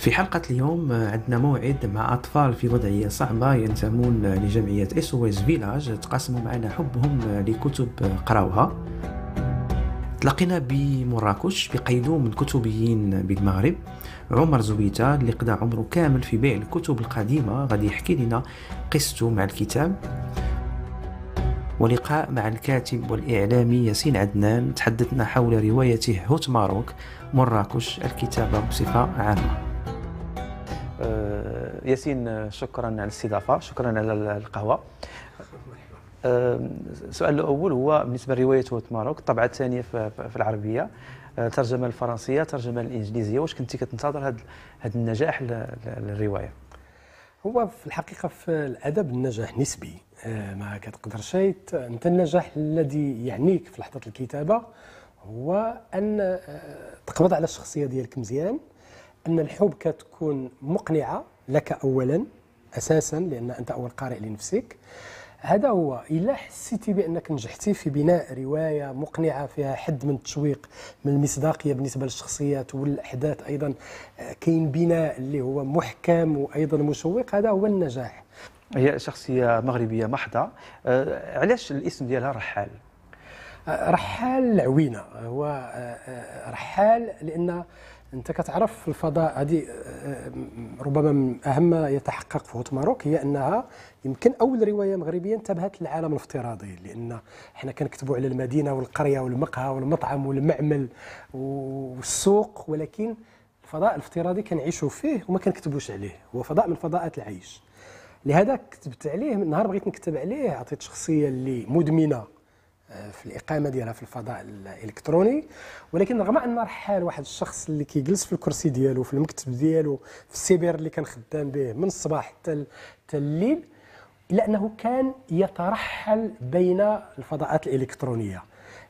في حلقة اليوم عندنا موعد مع أطفال في وضعية صعبة ينتمون لجمعية SOS Village تقاسموا معنا حبهم لكتب قرأوها. تلاقينا بمراكش بقيدوم الكتبيين بالمغرب. عمر زويتا اللي قضى عمره كامل في بيع الكتب القديمة غادي يحكي لنا قصته مع الكتاب. ولقاء مع الكاتب والإعلامي ياسين عدنان تحدثنا حول روايته Hot Maroc مراكش الكتابة بصفة عامة. آه، ياسين شكرا على الاستضافة شكرا على القهوة. آه، السؤال الأول هو بالنسبة لرواية هوت ماروك الطبعة الثانية في العربية. آه، ترجمة الفرنسية ترجمة الإنجليزية. واش كنتي كتنتظر هذا النجاح للرواية؟ هو في الحقيقة في الأدب النجاح نسبي. ما كتقدرش أنت النجاح الذي يعنيك في لحظة الكتابة هو أن تقبض على الشخصية ديالك مزيان أن الحب كتكون مقنعة لك اولا أساسا لأن أنت أول قارئ لنفسك. هذا هو إلا حسيتي بأنك نجحتي في بناء رواية مقنعة فيها حد من التشويق من المصداقية بالنسبة للشخصيات والأحداث أيضا كاين بناء اللي هو محكم وأيضا مشوق. هذا هو النجاح. هي شخصية مغربية محضة. آه، علاش الاسم ديالها رحال؟ آه، رحال العوينه هو آه، رحال لأن أنت كتعرف في الفضاء هذه ربما من أهم ما يتحقق في هوت ماروك هي أنها يمكن أول رواية مغربية انتبهت للعالم الافتراضي لأن إحنا كنكتبوا على المدينة والقرية والمقهى والمطعم والمعمل والسوق ولكن الفضاء الافتراضي كنعيشوا فيه وما كنكتبوش عليه. هو فضاء من فضاءات العيش. لهذا كتبت عليه من نهار بغيت نكتب عليه عطيت شخصية اللي مدمنة آه، في الإقامة ديالها في الفضاء الإلكتروني. ولكن رغم أن رحال واحد الشخص اللي كيجلس في الكرسي ديالو في المكتب ديالو في السيبر اللي كان خدام به من الصباح حتى الليل إلا أنه كان يترحل بين الفضاءات الإلكترونية.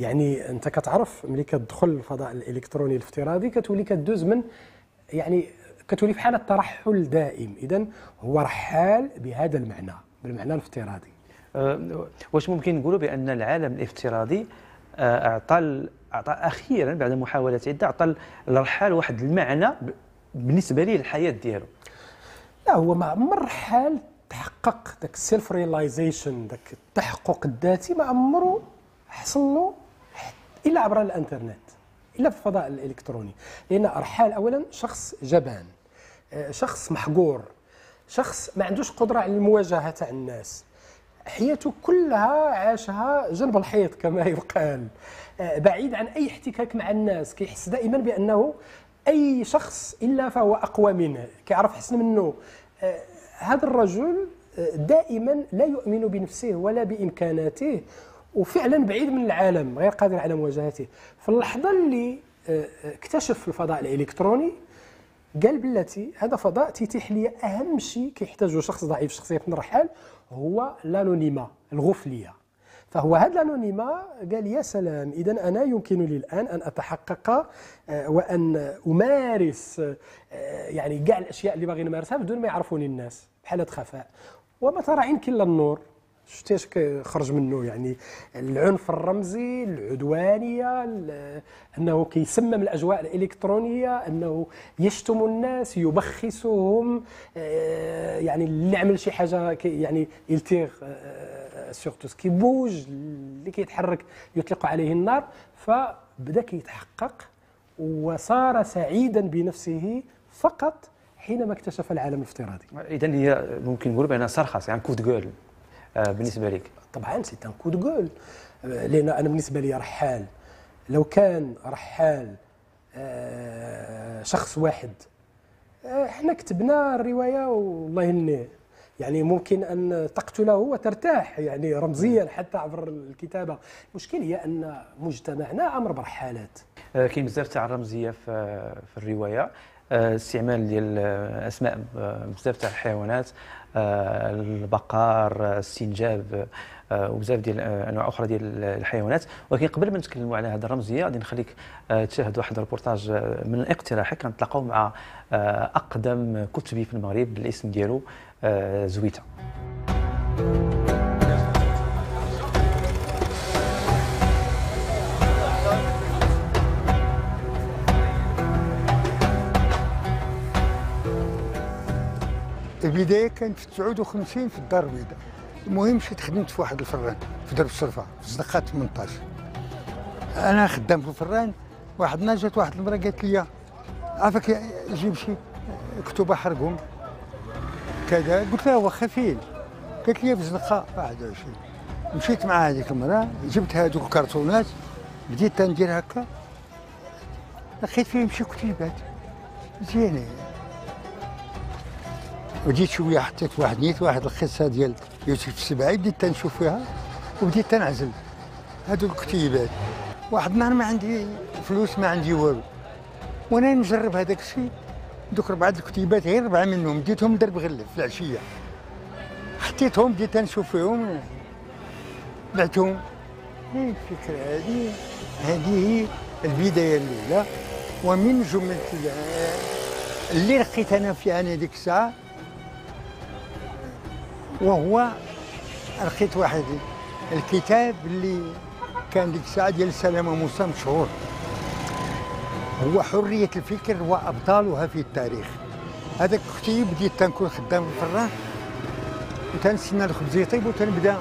يعني أنت كتعرف ملي كتدخل الفضاء الإلكتروني الافتراضي كتولي كدوز من يعني كتولي في حاله ترحل دائم. اذا هو رحال بهذا المعنى بالمعنى الافتراضي. واش ممكن نقولوا بأن العالم الافتراضي أه أعطى أعطى أخيرا بعد محاولات عدة أعطى الرحال واحد المعنى بالنسبة لي للحياة ديالو. لا هو ما عمر رحال تحقق ذاك ال self-realization ذاك التحقق الذاتي ما عمره حصل له إلا عبر الإنترنت إلا في الفضاء الإلكتروني. لأن رحال اولا شخص جبان آه، شخص محقور شخص ما عندوش قدرة على المواجهة تاع الناس. حياته كلها عاشها جنب الحيط كما يقال. آه، بعيد عن أي احتكاك مع الناس كيحس دائما بأنه أي شخص إلا فهو أقوى منه كيعرف حسن منه. آه، هذا الرجل دائما لا يؤمن بنفسه ولا بإمكاناته وفعلا بعيد من العالم غير قادر على مواجهته. في اللحظة اللي آه، آه، اكتشف الفضاء الإلكتروني قال بلاتي هذا فضاء تيتيح لي أهم شيء كيحتاجه شخص ضعيف شخصية في الرحال هو الأنونيما الغفلية. فهو هذا الأنونيما قال يا سلام اذا أنا يمكن لي الآن أن أتحقق آه، وأن أمارس يعني كاع الأشياء اللي باغي نمارسها بدون ما يعرفوني الناس بحالة خفاء. وما ترى عينك الا النور. شفتي خرج منه يعني؟ العنف الرمزي العدوانية أنه كيسمم الأجواء الإلكترونية أنه يشتم الناس يبخسهم آه، يعني اللي عمل شي حاجة يعني il tire sur tout ce qui bouge اللي كيتحرك يطلق عليه النار. فبدا كيتحقق وصار سعيدا بنفسه فقط حينما اكتشف العالم الافتراضي. اذا هي ممكن نقول بأنها صرخة يعني coup de gueule بالنسبة لك. طبعا c'est un coup de gueule لأن أنا بالنسبة لي رحال. لو كان رحال آه، شخص واحد آه، إحنا كتبنا الرواية والله يهنيه يعني ممكن أن تقتله وترتاح يعني رمزيا حتى عبر الكتابة. المشكل هي أن مجتمعنا عامر برحالات. كاين بزاف تاع الرمزيه في الرواية. استعمال ديال أسماء بزاف تاع الحيوانات البقر السنجاب وبزاف ديال أنواع أخرى ديال الحيوانات. ولكن قبل ما نتكلموا على هذه الرمزية غادي نخليك تشاهد واحد الريبورتاج من اقتراحك. كنتلاقاو مع أقدم كتبي في المغرب الاسم ديالو زويتة. البداية كانت في 59 في الدار البيضاء. المهم مشيت خدمت في واحد الفران في درب الشرفه في الزنقه 18 أنا خدام في الفران واحد جات واحد المرأة قالت لي عافاك جيب شي كتب حرقهم. كذا قلت لها واخا فين قالت لي في الزنقه 21 مشيت مع هذيك المرأة جبت هذوك الكرتونات بديت ندير هكا. لقيت فيهم شي كتيبات. مزيانه وجيت شوية حطيت واحد نيت واحد القصة ديال يوسف السباعي بديت تنشوف فيها وبديت تنعزل هادو الكتيبات. واحد النهار ما عندي فلوس ما عندي والو. وأنا نجرب هذاك الشيء. دوك ربعة الكتيبات غير ربعة منهم. ديتهم درب غلف في العشية. حطيتهم بديت نشوف فيهم. بعتهم. هي الفكرة هذه هذه هي البداية الأولى. ومن جملة اللي لقيت أنا في أنا ديك الساعة وهو لقيت واحد الكتاب اللي كان ديك الساعة ديال سلامة موسى مشهور. هو حرية الفكر وأبطالها في التاريخ. هذاك الكتيب بديت تنكون خدام في الفراش وتنستنى الخبز يطيب وتنبدأ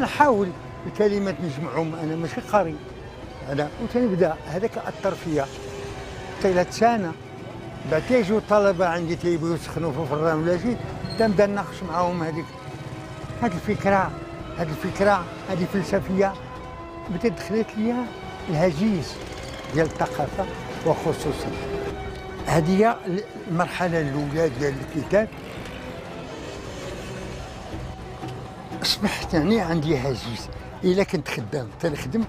نحاول الكلمات نجمعهم أنا ماشي قاري. أنا وتنبدأ. هذاك أثر فيا. طيلة سنة بعد تيجوا الطلبه عندي تيبوا يسخنوا في الفران ولا شي تنبدأ نناقش معاهم هذيك هذه الفكرة هذه الفكرة هذه فلسفيه بدات دخلت لي الهجيس ديال الثقافة وخصوصا. هذه هي المرحلة الأولى ديال الكتاب. أصبحت يعني عندي هاجس إلا كنت خدام تنخدم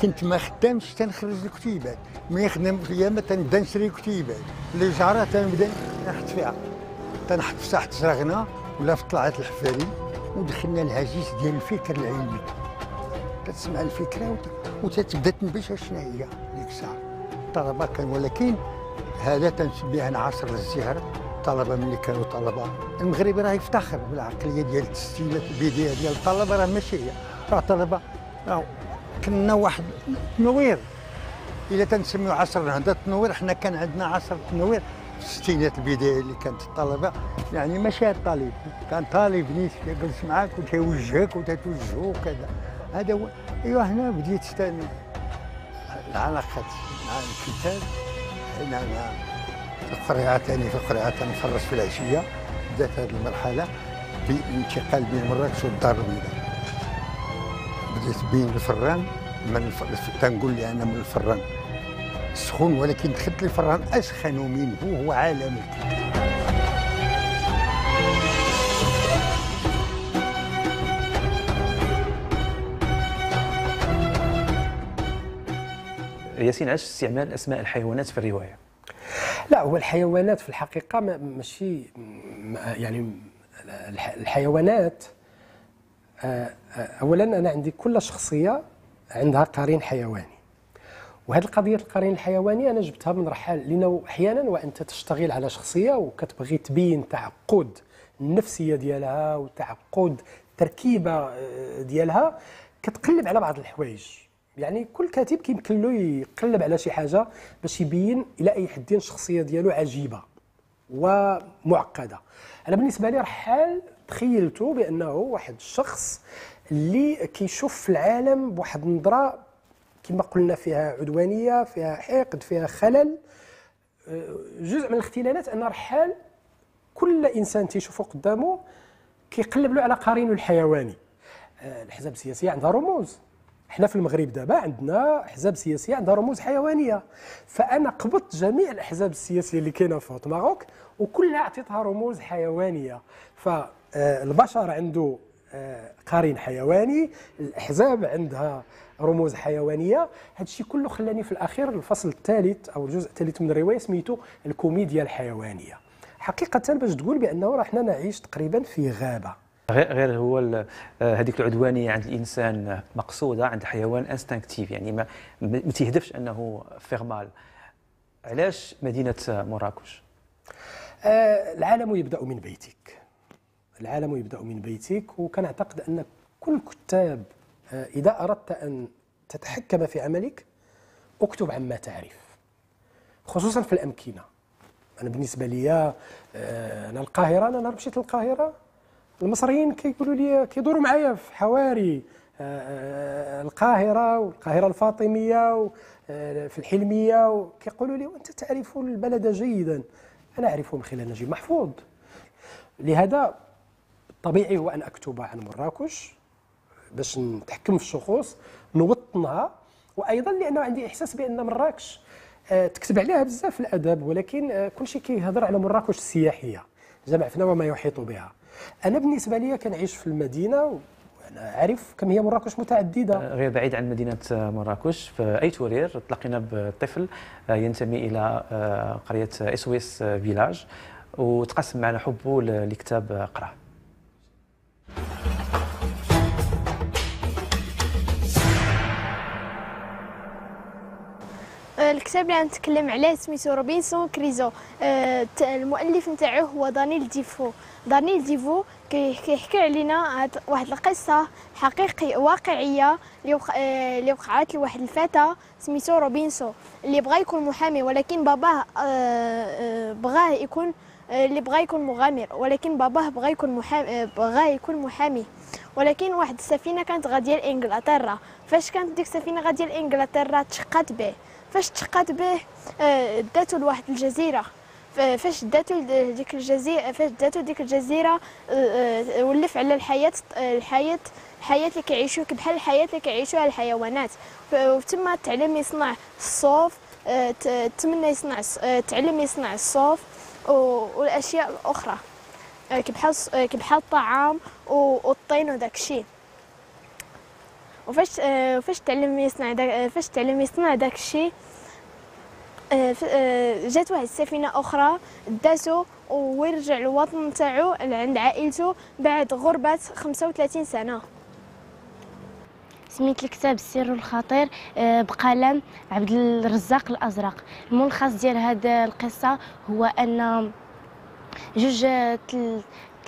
كنت ما خدامش تنخرج الكتيبات ما يخدم في الأيام تنبدا نشري كتيبات اللي جارة تنبدأ نحط فيها. تنحط في ساحة ولا في طلعة الحفاري. ودخلنا الهاجس ديال الفكر العلمي. تسمع الفكرة وتتبدأ تنبش شنو هي ديك الساعة. الطلبه كان ولكن هذا تنسميه عصر الزهر. الطلبه ملي كانوا طلبة. المغرب راه يفتخر بالعقلية ديال التسجيلات البدايه ديال الطلبة. راه ماشي هي. راه طلبة كنا واحد تنوير إلا تنسميو عصر النهضه التنوير حنا كان عندنا عصر التنوير. الستينات البداية اللي كانت الطلبة. يعني ماشي الطالب كان طالب نيت كيجلس معاك وتيوجهك وتتوجهه وكذا. هذا هو. ايوا هنا بديت ثاني العلاقات مع الكتاب. هنا في القريعه ثاني في القريعه تنفرش في العشية. بدأت هذه المرحلة بانتقال بين مراكش والدار البيضاء. بديت بين الفران. من الف... تنقول لي أنا من الفران. سخون ولكن دخلت الفران أسخن منه هو عالم الكتاب. ياسين علاش استعمال أسماء الحيوانات في الرواية. لا هو الحيوانات في الحقيقة ماشي يعني الحيوانات آه، آه، اولا أنا عندي كل شخصية عندها قرين حيواني. وهذه القضية القرين الحيواني أنا جبتها من رحال لأنه أحيانا وأنت تشتغل على شخصية وكتبغي تبين تعقد النفسية ديالها وتعقد التركيبه آه، ديالها كتقلب على بعض الحوايج. يعني كل كاتب كيمكن له يقلب على شي حاجة باش يبين إلى أي حد الشخصيه ديالو عجيبة ومعقدة. أنا بالنسبة لي رحال تخيلته بأنه واحد الشخص اللي كيشوف العالم بواحد النظرة كما قلنا فيها عدوانية فيها حقد فيها خلل. آه، جزء من الاختلالات أن رحال كل إنسان تيشوفه قدامه كيقلب له على قرينه الحيواني. آه، الاحزاب السياسيه عندها رموز. إحنا في المغرب دابا عندنا احزاب سياسيه عندها رموز حيوانية. فأنا قبضت جميع الأحزاب السياسية اللي كاينة في ماروك وكلها اعطيتها رموز حيوانية. فالبشر عنده آه، قرين حيواني الأحزاب عندها رموز حيوانية. هذا الشيء كله خلاني في الأخير الفصل الثالث أو الجزء الثالث من الرواية سميته الكوميديا الحيوانية. حقيقة باش تقول بأنه راه حنا نعيش تقريبا في غابة. غير هو هذيك العدوانية عند الإنسان مقصودة عند الحيوان instinctif يعني ما ما تهدفش أنه faire mal. علاش مدينة مراكش؟ آه العالم يبدأ من بيتك. العالم يبدأ من بيتك وكنعتقد أن كل كتاب آه إذا أردت أن تتحكم في عملك اكتب عما تعرف خصوصا في الأمكنة. أنا بالنسبة لي آه، أنا القاهرة أنا نهار مشيت للقاهرة. المصريين كيقولوا لي كيدوروا معايا في حواري آه، القاهرة والقاهرة الفاطمية في الحلمية كيقولوا لي وأنت تعرف البلد جيدا. أنا اعرفه من خلال نجيب محفوظ. لهذا طبيعي هو أن أكتب عن مراكش. باش نتحكم في الشخوص نوطنها وأيضا لأنه عندي إحساس بأن مراكش آه، تكتب عليها بزاف الأدب ولكن آه، كل شيء كيهضر على مراكش السياحية. جمع فينا وما يحيط بها. أنا بالنسبة لي كنعيش في المدينة وأنا عارف كم هي مراكش متعددة. آه، غير بعيد عن مدينة مراكش. في اي تورير تلاقينا بطفل ينتمي إلى قرية اسويس فيلاج وتقسم معنا حبه لكتاب قراه الكتاب اللي غنتكلم عليه سميتو روبنسون كريزو. آه، المؤلف نتاعو هو دانيل ديفو. دانيل ديفو كيحكي علينا واحد القصة حقيقية واقعية اللي وقعت لواحد الفتى سميتو روبنسو اللي بغى يكون محامي ولكن باباه آه، آه، بغاه يكون اللي بغى يكون مغامر ولكن باباه بغى يكون محامي بغى يكون محامي. ولكن واحد السفينة كانت غادية لإنجلترا. فاش كانت ديك السفينة غادية لإنجلترا؟ تشقات به. فاش تشقات به آه، داتو لواحد الجزيرة. فاش داتو ديك الجزيره فاش داتو ديك الجزيرة آه، آه، ولف على الحياة الحياة الحياة اللي كيعيشوا بحال الحياة اللي كيعيشوها الحيوانات. وتما تعلم يصنع الصوف تمنى يصنع تعلم يصنع الصوف والأشياء الأخرى. كبحال كبحال الطعام والطين وداك الشيء. وفاش آه، فاش تعلم يصنع داك آه، فاش تعلم يصنع داك الشيء؟ آه، جات واحد السفينة أخرى داتو ويرجع للوطن تاعو عند عائلته بعد غربة 35 سنة. سميت الكتاب السر الخطير بقلم عبد الرزاق الأزرق. الملخص ديال هذه القصة هو أن جوج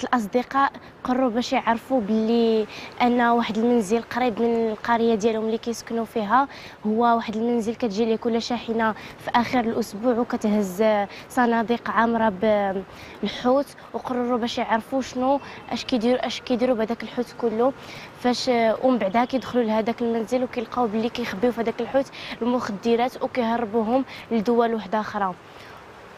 الأصدقاء قرروا باش يعرفوا باللي أن واحد المنزل قريب من القرية ديالهم اللي كيسكنوا فيها هو واحد المنزل كتجي ليه كل شاحنة في آخر الأسبوع وكتهز صناديق عامرة بالحوت وقرروا باش يعرفوا شنو اش كيديروا اش كيديروا بهذاك الحوت كله. فاش ومن بعدها كيدخلوا لهذاك المنزل وكيلقاو باللي كيخبيو في هذاك الحوت المخدرات وكيهربوهم لدول وحدة أخرى.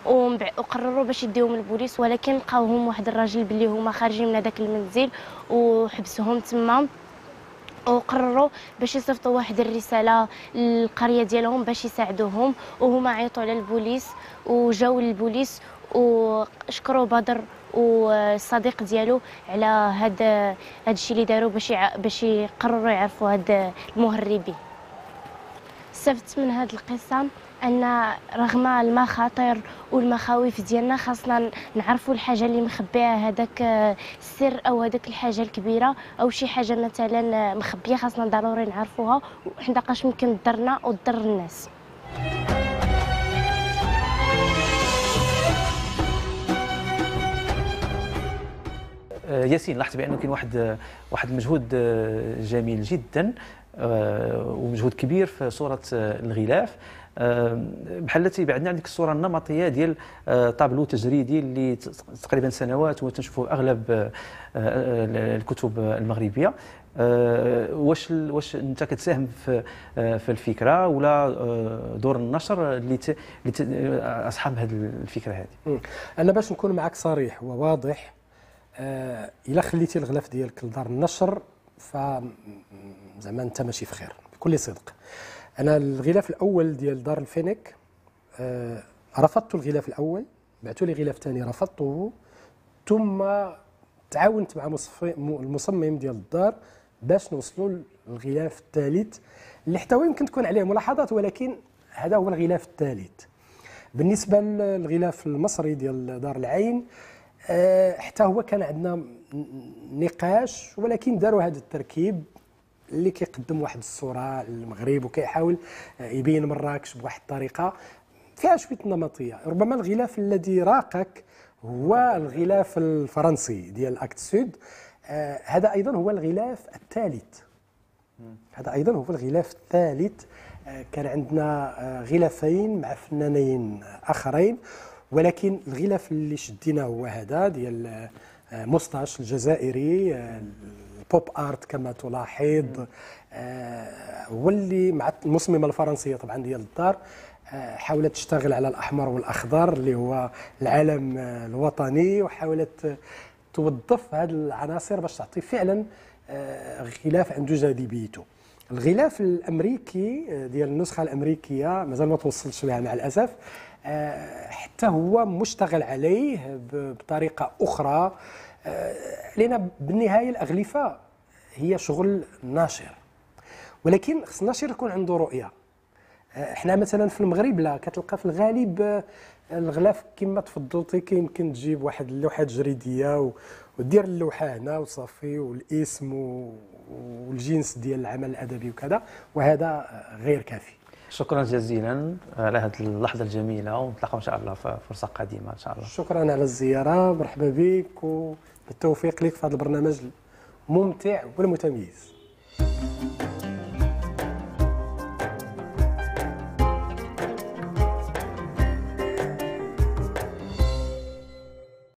وقرروا باش يديوهم البوليس ولكن لقاوهم واحد الراجل باللي هما خارجين من هذاك المنزل وحبسوهم تما. وقرروا باش يصيفطوا واحد الرسالة للقرية ديالهم باش يساعدوهم وهما عيطوا على البوليس وجاو للبوليس وشكروا بدر والصديق ديالو على هذا هذا الشيء اللي داروا باش باش يقرروا يعرفوا هاد المهربين. استفدت من هذه القصة. أن رغم المخاطر والمخاوف ديالنا خاصنا نعرفوا الحاجة اللي مخبيها هذاك السر أو هذاك الحاجة الكبيرة أو شي حاجة مثلا مخبية خاصنا ضروري نعرفوها وحداقاش ممكن تضرنا وتضر الناس. آه، ياسين لاحظت بأنه كاين واحد واحد المجهود آه، جميل جدا آه، ومجهود كبير في صورة الغلاف. بحال تيبعدنا عندك الصورة النمطية ديال آه، طابلو تجريدي اللي تقريبا سنوات وتنشوفوا أغلب آه، آه، الكتب المغربية. واش واش أنت كتساهم في في الفكرة ولا دور النشر اللي أصحاب هذه الفكرة هذه أنا باش نكون معك صريح وواضح إلا خليتي الغلاف ديالك لدار النشر ف زعما أنت ماشي في خير بكل صدق. أنا الغلاف الأول ديال دار الفينيك آه رفضت الغلاف الأول بعثوا لي غلاف ثاني رفضته ثم تعاونت مع المصمم ديال الدار باش نوصلوا للغلاف الثالث اللي حتى يمكن تكون عليه ملاحظات ولكن هذا هو الغلاف الثالث. بالنسبة للغلاف المصري ديال دار العين آه حتى هو كان عندنا نقاش ولكن داروا هذا التركيب اللي كيقدم واحد الصورة للمغرب وكيحاول يبين مراكش بواحد الطريقة فيها شوية نمطية. ربما الغلاف الذي راقك هو الغلاف الفرنسي ديال أكت سود. آه هذا أيضا هو الغلاف الثالث. هذا أيضا هو الغلاف الثالث. آه كان عندنا آه غلافين مع فنانين آخرين. ولكن الغلاف اللي شدينا هو هذا ديال آه، مستاش الجزائري آه، البوب ارت كما تلاحظ. آه، هو اللي مع المصممة الفرنسية طبعا ديال الدار. حاولت تشتغل على الأحمر والأخضر اللي هو العلم الوطني وحاولت توظف هذه العناصر باش تعطي فعلا غلاف عنده جاذبيته الغلاف الأمريكي ديال النسخة الأمريكية مازال ما توصلش لها مع الأسف. آه، حتى هو مشتغل عليه بطريقة أخرى. آه، لأن بالنهاية الأغلفة هي شغل ناشر. ولكن خص الناشر يكون عنده رؤية. آه، إحنا مثلا في المغرب لا كتلقى في الغالب الغلاف كما تفضلتي كيمكن تجيب واحد اللوحه تجريديه ودير اللوحة هنا وصافي والاسم والجنس ديال العمل الأدبي وكذا وهذا غير كافي. شكرا جزيلا على هذه اللحظة الجميلة ونتلاقاو إن شاء الله في فرصة قادمة إن شاء الله. شكرا على الزيارة مرحبا بك وبالتوفيق لك في هذا البرنامج الممتع والمتميز.